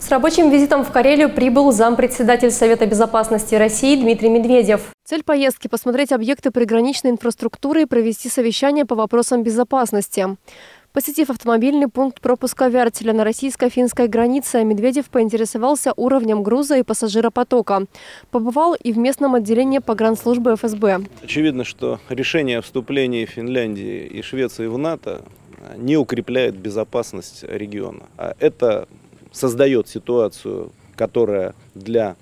С рабочим визитом в Карелию прибыл зампредседатель Совета безопасности России Дмитрий Медведев. Цель поездки – посмотреть объекты приграничной инфраструктуры и провести совещание по вопросам безопасности. Посетив автомобильный пункт пропуска Вертеля на российско-финской границе, Медведев поинтересовался уровнем груза и пассажиропотока. Побывал и в местном отделении погранслужбы ФСБ. Очевидно, что решение о вступлении Финляндии и Швеции в НАТО не укрепляет безопасность региона. А это создает ситуацию, которая для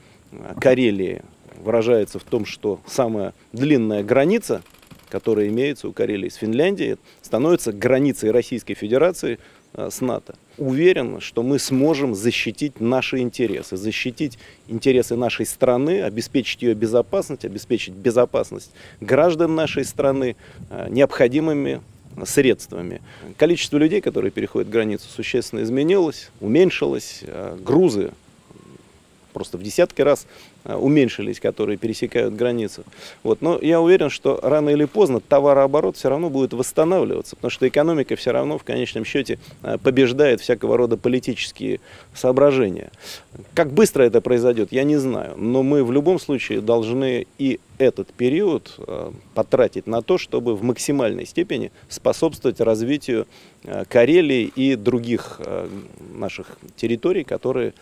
Карелии выражается в том, что самая длинная граница, которая имеется у Карелии с Финляндией, становится границей Российской Федерации э, с НАТО. Уверен, что мы сможем защитить наши интересы, защитить интересы нашей страны, обеспечить ее безопасность, обеспечить безопасность граждан нашей страны э, необходимыми средствами. Количество людей, которые переходят границу, существенно изменилось, уменьшилось. А грузы просто в десятки раз уменьшились, которые пересекают границу. Вот. Но я уверен, что рано или поздно товарооборот все равно будет восстанавливаться, потому что экономика все равно в конечном счете а, побеждает всякого рода политические соображения. Как быстро это произойдет, я не знаю, но мы в любом случае должны и этот период а, потратить на то, чтобы в максимальной степени способствовать развитию Карелии и других наших территорий, которые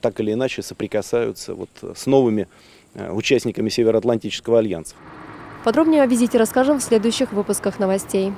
так или иначе соприкасаются вот с новыми э, участниками Североатлантического альянса. Подробнее о визите расскажем в следующих выпусках новостей.